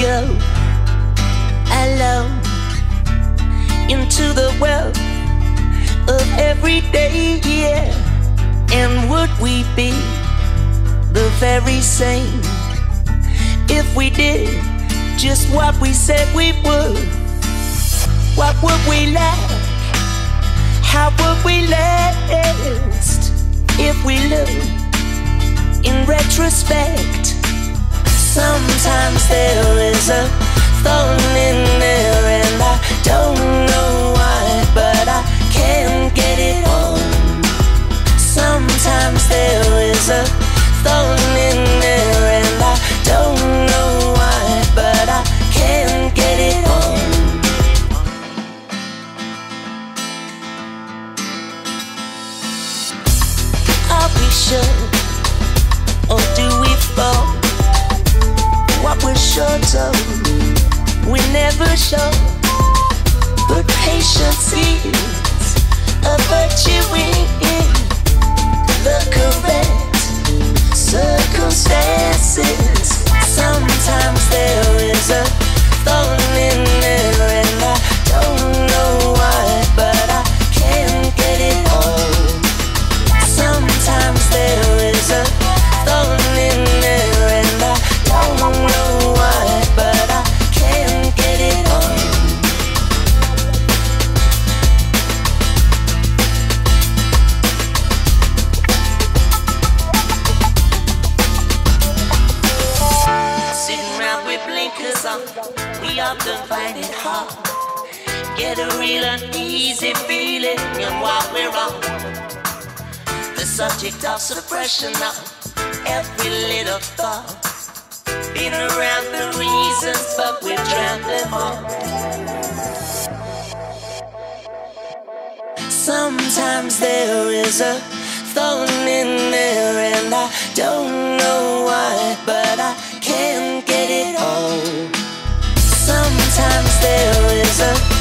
go alone into the world of everyday, yeah. And would we be the very same if we did just what we said we would? What would we lack? How would we last if we look in retrospect? Sometimes there is a thorn in there, and I don't know why, but I can't get it on. Sometimes there is a thorn in there, and I don't know why, but I can't get it on. Are we sure, circumstances. Blinkers we often find it hard. Get a real uneasy feeling in what we're on. The subject of suppression of every little thought. Been around the reasons, but we drowned them all. Sometimes there is a thorn in there, and I don't know Sometimes there is a